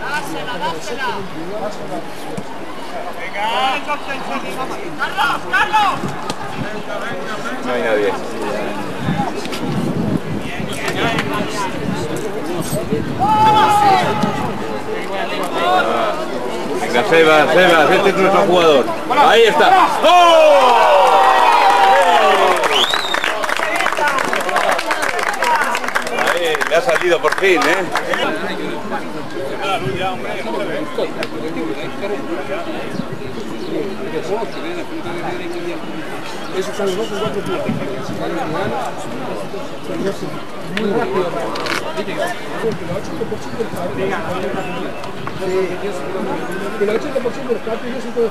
Darsela, darsela. Carlitos. No hay nadie. Venga, Sebas, Sebas, este es nuestro jugador. Ahí está. ¡Oh! Ahí, le ha salido por fin, ¿eh? Esos son los cuatro jugadores. Muy rápido. El 80% de los yo soy todo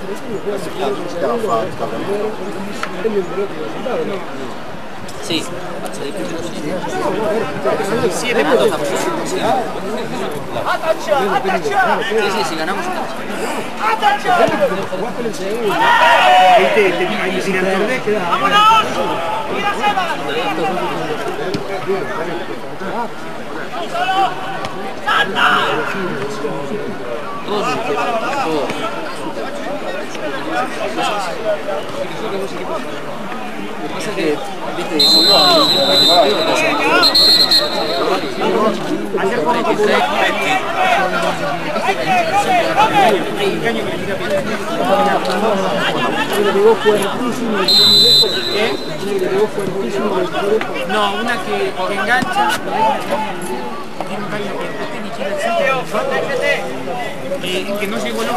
defensivo. Juegan Sì, faccio di più così. Sì, è venuto la Sì, sì, sì, ganamos. Todos, todos. pasa es que, viste, como no, Ayer por lo que le pegó fuertísimo el ¿Qué? Le pegó fuertísimo el cuerpo. No, una que, que engancha. Tiene un baile che non che non si vuole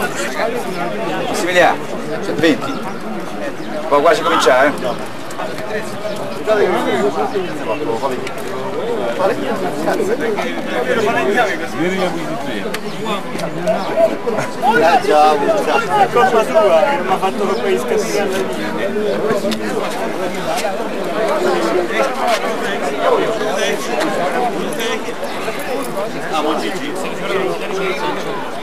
Massimiliano, ah, 20. Poi qua si comincia, eh? Vieni la Bugia Ciao, è colpa sua che non mi ha fatto quei scassini alla linea. Ah.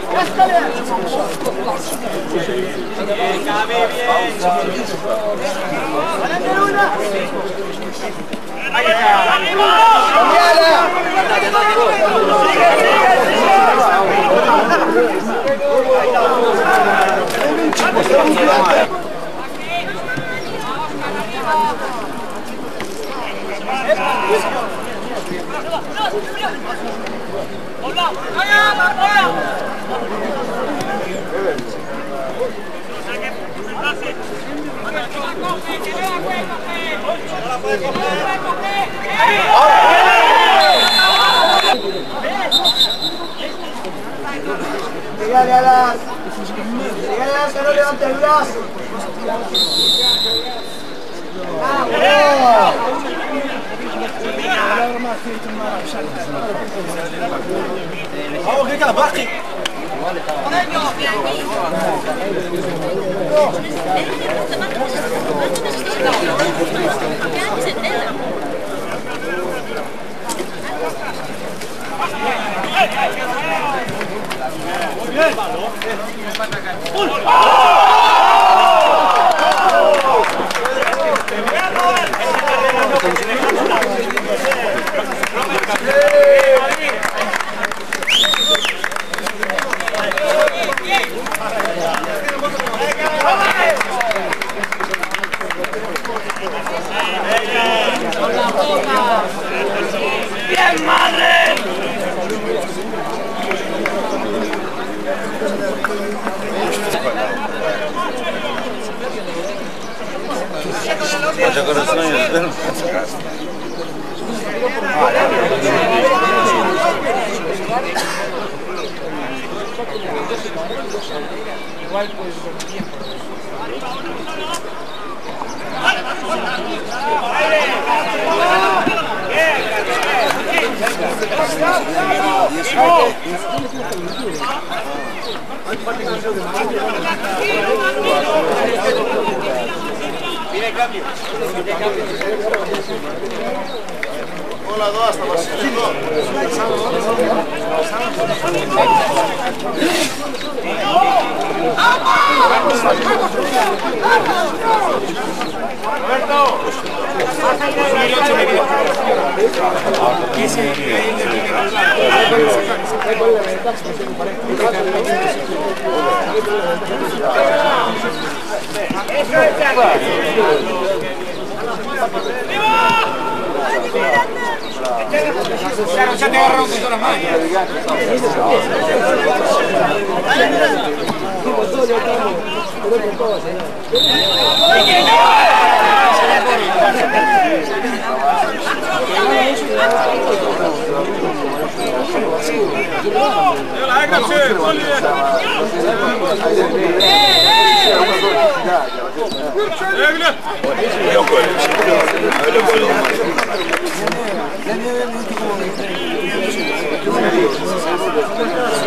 cabe bien. una! ¡Ahí está! ¡Hola! ¡Hola! ¡Hola! Que no levante el brazo. Vamos, que calabaje! Faccio corazzone del Igual pues con tiempo. Antes de que hay cambio. Hola, dos hasta Roberto, Roberto. Claro, ya te. Yok öyle bir şey. Öyle gol olmaz.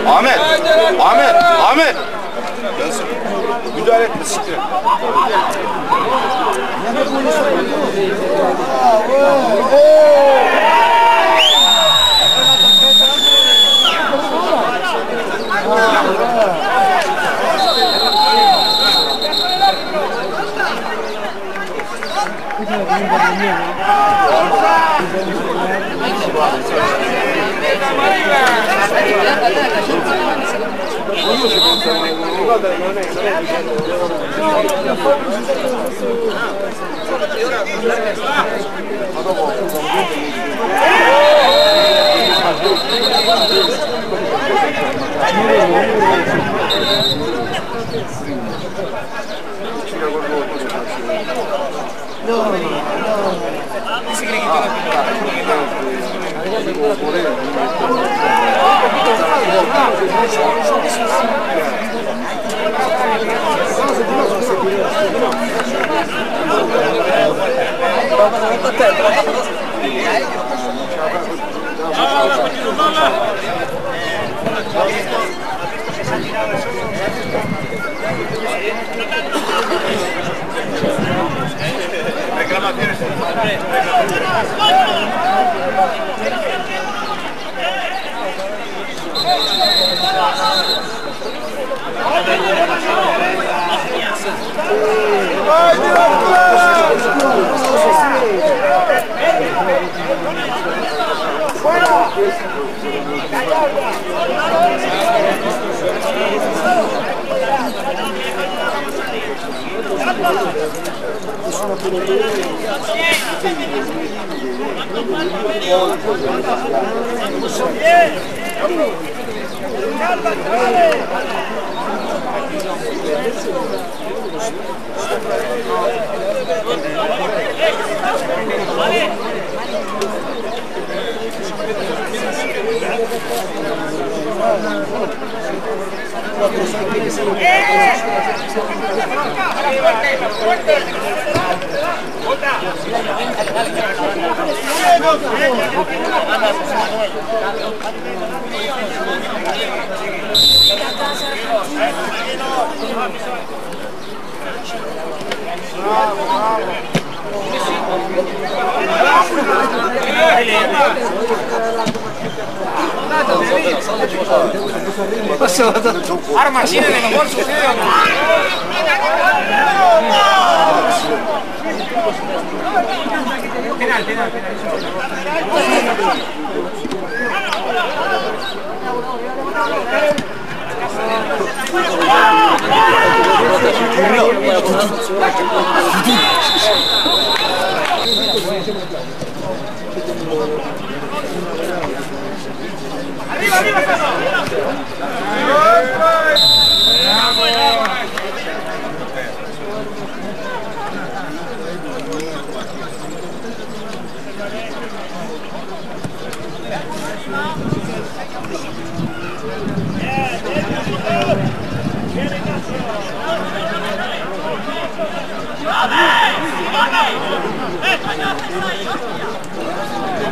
Ahmet, Ahmet, Ahmet. Yansın. Müdahale etme siktir. Bravo! Grazie. Vale. Bravo, bravo. Armas tienen en los bolsos, penal, penal. arriba, arriba, Hey, I got this right.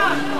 Good.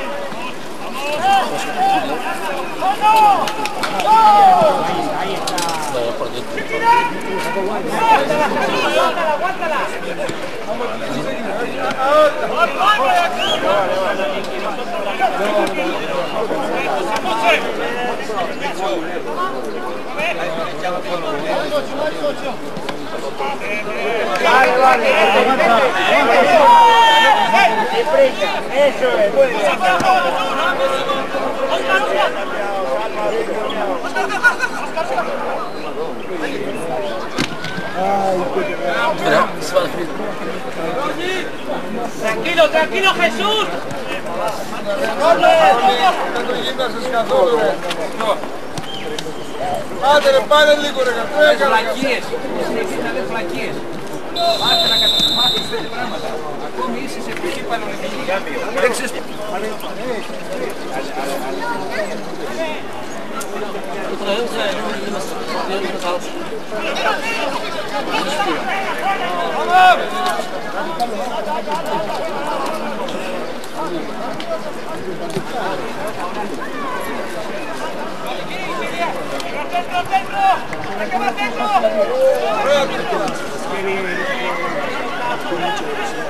Va a definir. Tranquilo, tranquilo Jesús. Δεν το γύμνασες καθόλου ρε. Ρε ρε Δεν ξέρεις Otra vez, o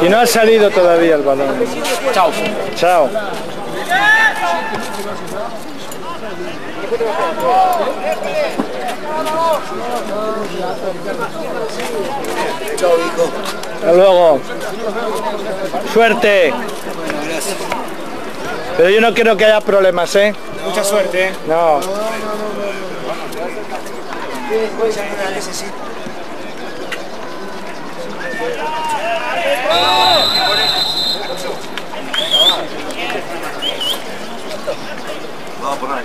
Si no ha salido todavía el balón. Chao. Chao. Hasta luego. Suerte. Pero yo no quiero que haya problemas, ¿eh? Mucha suerte, eh. No. Vamos por ahí.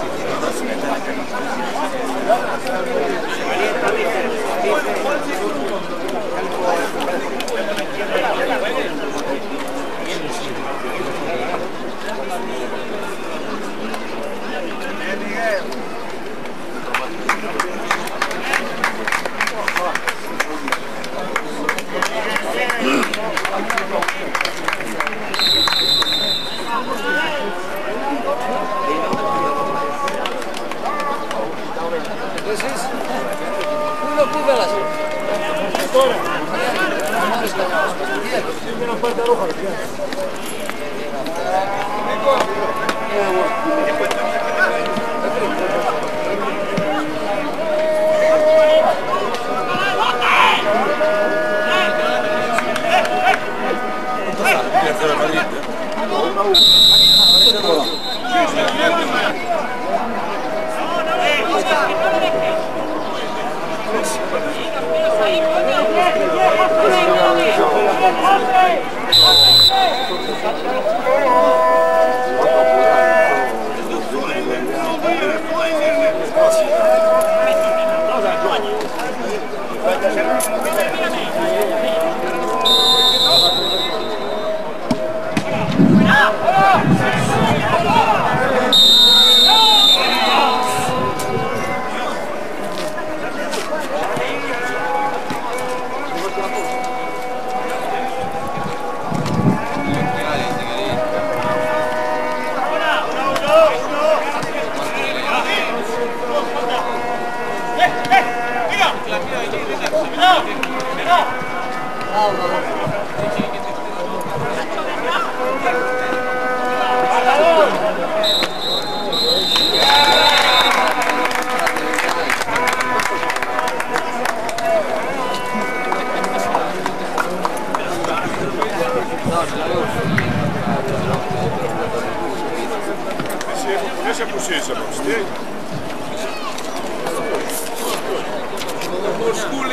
Deixa por si, Sebastião.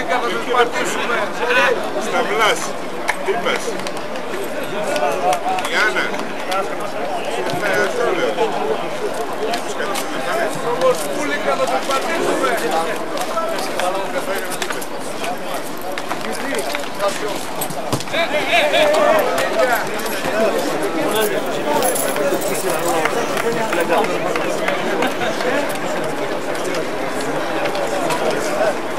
Μαλάκα θα σας πατήσουμε. Σταυλάς, τι είπες; Γιάννα. Ναι, αυτό λέω. Όμως πουλικα θα σας πατήσουμε. Ε, ε, ε, ε.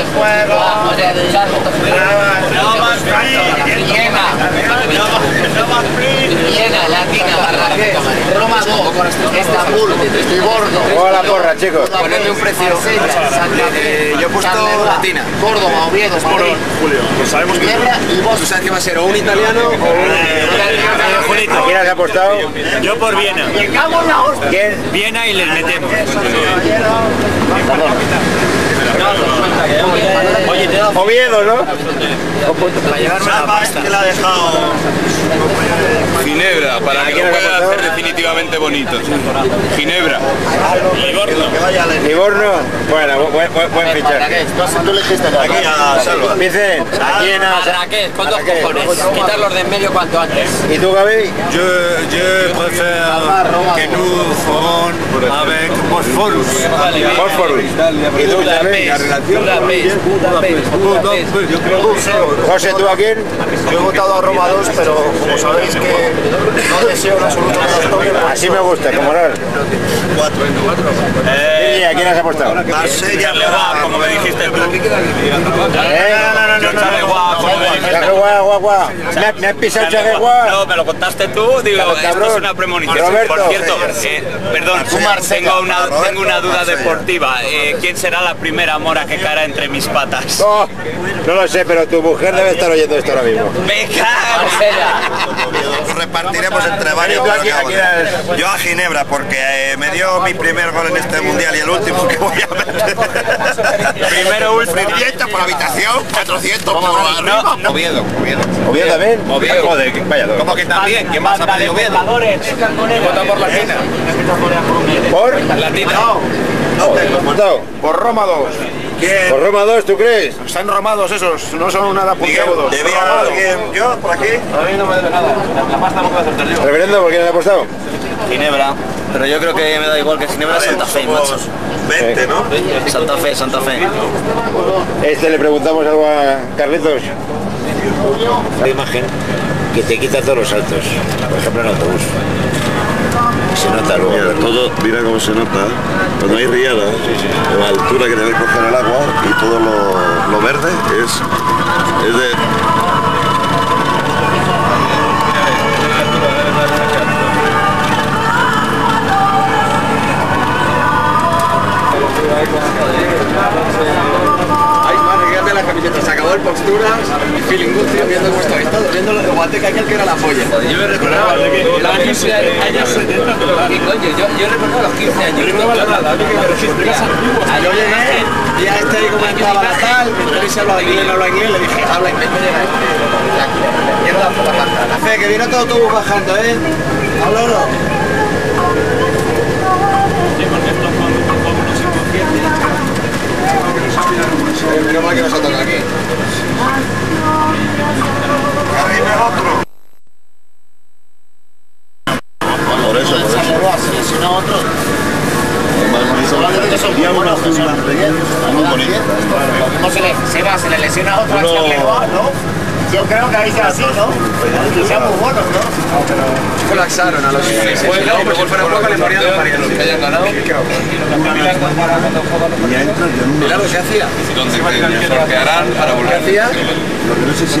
Hagan fuego. No más Viena, Latina, Marrakech, Roma 2, Estambul, Livorno. Juega la porra, chicos. Ponedme un precio. Yo he puesto Latina. Córdoba, Oviedo, Madrid. Julio, pues sabemos que ¿Tú sabes que va a ser o un italiano o un... ¿A quién has apostado? Yo por Viena. ¿Quién? Viena y les metemos. Oviedo, ¿no? que la ha dejado. Ginebra, para que lo pueda hacer definitivamente bonito. Ginebra. A Livorno. Bueno, buen, buen, buen fichaje. Tú elegiste aquí a Salva. Vicen, ¿a quién has... Marrakech, con dos cojones. Quitarlos de en medio cuanto antes. ¿Y tú, Gaby? Je, je préfère que nous ferons avec Bosphorus. Fósforos. ¿Y tú, Xavi? Budapest, Budapest. José, ¿tú a quién? Yo he votado a Roma 2, pero como sabéis que no deseo en absoluto que nos toque, pues Así me gusta, como. 4. ¿Y a quién has apostado? Marsella, como me dijiste. ¿Eh? Como me dijiste. Has pisado. No, me lo contaste tú, digo, Claro, esto cabrón. es una premonición. Roberto. Por cierto, eh, perdón, tengo una, tengo una duda deportiva. Eh, ¿Quién será la primera mora que caerá entre mis patas? Oh, no lo sé, pero tu mujer debe estar oyendo esto ahora mismo. ¡Me cago! Repartiremos entre varios. ¿Y tú a quién- a quién has- Yo a Ginebra, porque eh, me dio mi primer gol en este mundial y el último que voy a meter. Primero último. 500 por habitación, 400 por arriba. Oviedo, Oviedo. ¿Oviedo también? Oviedo. Joder, que- vaya. ¿Cómo que también? ¿Quién más ha pedido Oviedo? Vota por Latina. ¿Por? Latina. ¿Apostado? Por Roma 2. ¿Por Roma 2, tú crees? Están romados esos, no son nada puntiagudos. ¿debía alguien? ¿Yo? ¿Por aquí? Reverendo, ¿por quién has apostado? Ginebra, pero yo creo que me da igual que Ginebra Santa Fe, macho. Somos 20, ¿no? Santa Fe, Santa Fe. Este le preguntamos algo a Carlitos. La imagen que te quita todos los saltos, por ejemplo en autobús. Se nota luego. Mira, todo, mira cómo se nota cuando hay riada, la altura que debe coger el agua y todo lo, lo verde es, es de la camiseta. Se acabó el posturas feeling good, tío, viendo cómo estáis todos. Viendo el guante que aquel que era la polla. Yo me recordaba de que los 15 años 70. ¿Qué coño? Yo, yo recuerdo los 15 años. Yo recuerdo la nada, que me registro. Yo llegué y a este ahí comentaba la tal, me se habla inglés, no habla inglés, le dije, habla inglés, me llega este. La mierda puta pasta. La fe, que viene todo autobús bajando, ¿eh? Habla Menos mal que nos aquí. por eso, por eso. Se lesionó otro. Había una zumba muy bonita. ¿Cómo se va? ¿Se le lesiona a otro Charleroi, no? Yo creo que ahí sea así, ¿no? Que sean muy buenos, ¿no? Colapsaron a los ingleses. Pues no, pero si fuera poco le morían los. Que hayan ganado. Claro, ¿qué hacía? donde te sortearán para ¿Qué volver. hacía? Lo que no sé si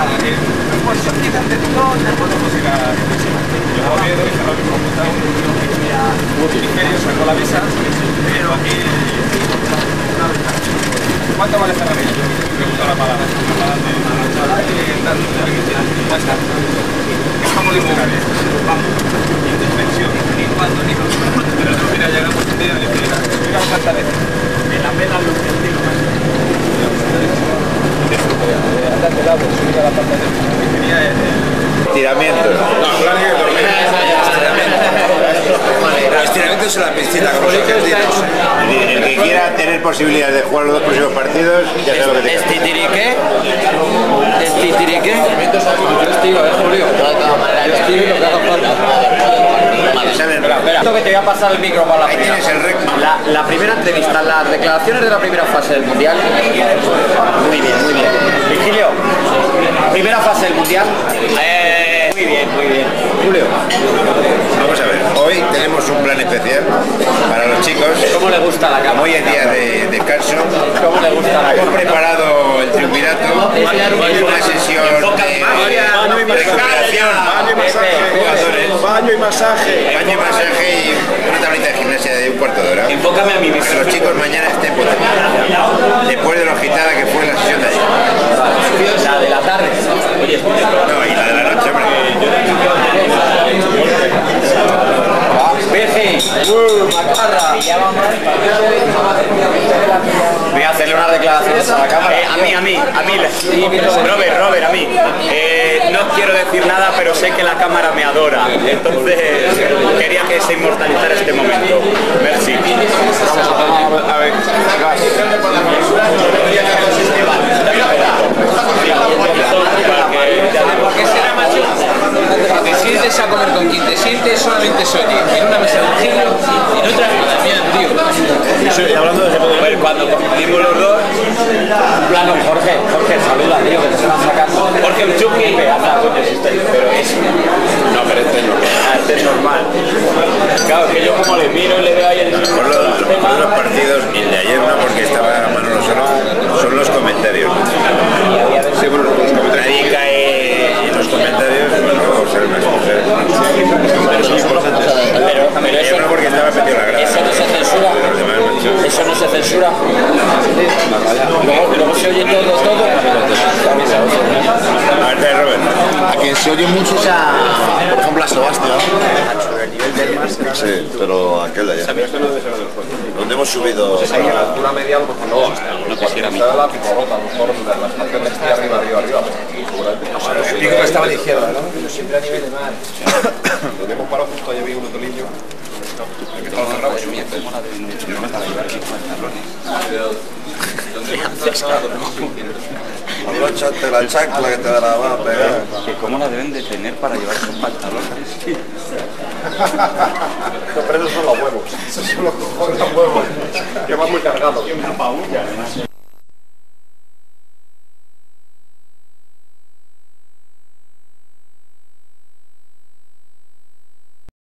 haces. ¿Cuánto vale ramilla? Me gusta la palabra. Ya está. Estamos. Vamos. Ni cuando ni cuando. Pero no, mira, llegamos un día y mira, mira cuántas veces. En la pena lo que digo más. Andate al lado, subir a la parte de quería Estiramientos. No, claro que dormir. Los estiramientos en la piscina, como los argentinos. El que quiera tener posibilidades de jugar los dos próximos partidos, ya sabe lo que tiene que hacer. ¿Estitiriqué? ¿Estitiriqué? Yo estiro, eh, Julio. Yo estiro lo que haga falta. Salen Esto que te voy a pasar el micro para la Ahí primera. tienes el rec. La, la primera entrevista, las declaraciones de la primera fase del Mundial. Muy bien, muy bien. Virgilio, primera fase del Mundial. Eh, Muy bien, muy bien. Julio, Vamos a ver, hoy tenemos un plan especial para los chicos. ¿cómo le gusta la cama? Hoy es día de descanso. ¿Cómo le gusta la Hemos cama? preparado el triunvirato, una sesión de recuperación, jugadores, Baño y masaje. baño y masaje y una tablita gimnasia de un cuarto de hora. enfócame a mí mismo. Que los chicos mañana estén potentes. Después de lo agitada que fue la sesión de ayer. La de la tarde. Oye, No, y la de la noche, hombre. Virgi, Macarra. Voy a hacerle unas declaraciones a la cámara. Eh, a mí, a mí, a mí. Robert, Robert, a mí. Eh, no quiero decir nada, pero sé que la cámara me adora. Entonces, quería que se inmortalizara este momento. Merci. A ver, ¿Por qué será macho? Te sientes a comer con quien te sientes solamente Sony, en una mesa de un giro, en otra mira, tío. Y hablando de Pues cuando competimos los dos, Plano, Jorge, Jorge, saluda, tío, que te están sacando. Jorge Uchuki, Anda, coño, si estáis, pero es... no, pero este es normal. Ah, Este es normal. Claro, que yo como le miro y le veo ahí el Por los, por los partidos, y el de ayer no, porque estaba Manolo solo, son los comentarios. Sí, bueno, los comentarios. Nadie cae en los comentarios, bueno, por ser más mujer. Pero son importantes. Pero, pero eso, Ayer no, porque estaba metido en la grada. eso no se censura. Los demás, macho. Eso no se censura. Luego, luego se oye todo, todo. A ver, Robert. A quien se oye mucho es a, por ejemplo, a Sebastián. El nivel Sí, pero aquel de allá. Donde hemos subido. Pues ahí a la altura media, pues no, no quisiera mi. la picorota, a lo mejor la estación de esquí arriba, arriba, arriba. El pico que estaba a la izquierda, ¿no? Pero siempre a nivel de mar. Donde hemos parado justo allá había un otolillo. El que estaba cerrado. Pues la de no para llevar aquí pantalones. Abróchate la chancla que te la va a pegar. Que cómo la deben de tener para llevar esos pantalones. Pero esos son los huevos. Esos son los cojones los huevos. Que van muy cargados.